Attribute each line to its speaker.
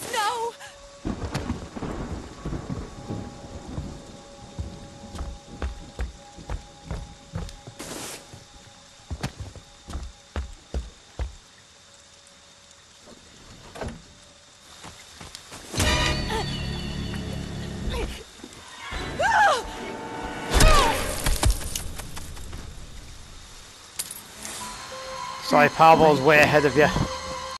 Speaker 1: Please, no! Sorry, Powerball's way ahead of you.